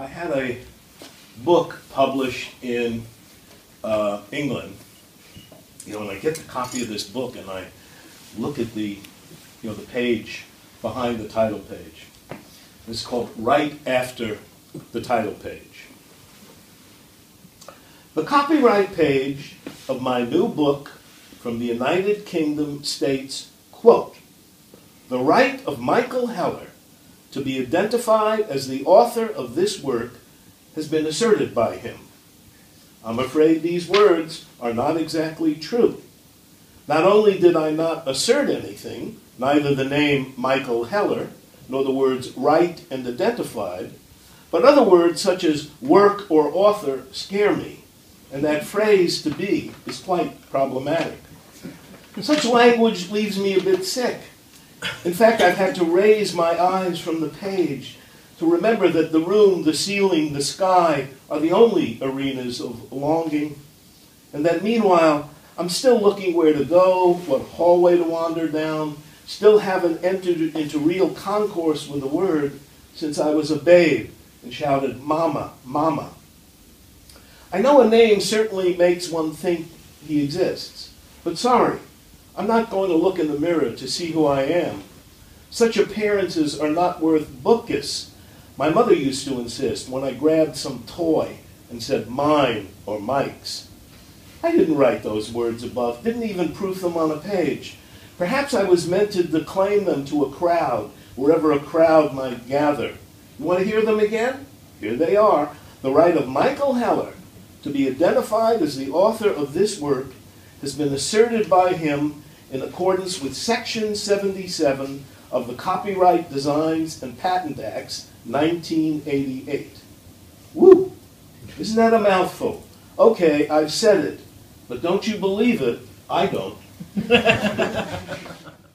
I had a book published in uh, England. You know, and I get the copy of this book and I look at the, you know, the page behind the title page. It's called Right After the Title Page. The copyright page of my new book from the United Kingdom states, quote, the right of Michael Heller to be identified as the author of this work has been asserted by him. I'm afraid these words are not exactly true. Not only did I not assert anything, neither the name Michael Heller nor the words right and identified, but other words such as work or author scare me, and that phrase to be is quite problematic. Such language leaves me a bit sick. In fact, I've had to raise my eyes from the page to remember that the room, the ceiling, the sky are the only arenas of longing, and that meanwhile, I'm still looking where to go, what hallway to wander down, still haven't entered into real concourse with the word since I was a babe and shouted, Mama, Mama. I know a name certainly makes one think he exists, but sorry, I'm not going to look in the mirror to see who I am. Such appearances are not worth bookus. My mother used to insist when I grabbed some toy and said mine or Mike's. I didn't write those words above, didn't even proof them on a page. Perhaps I was meant to declaim them to a crowd, wherever a crowd might gather. You want to hear them again? Here they are. The right of Michael Heller to be identified as the author of this work has been asserted by him in accordance with Section 77 of the Copyright Designs and Patents Act 1988. Woo! Isn't that a mouthful? Okay, I've said it, but don't you believe it? I don't.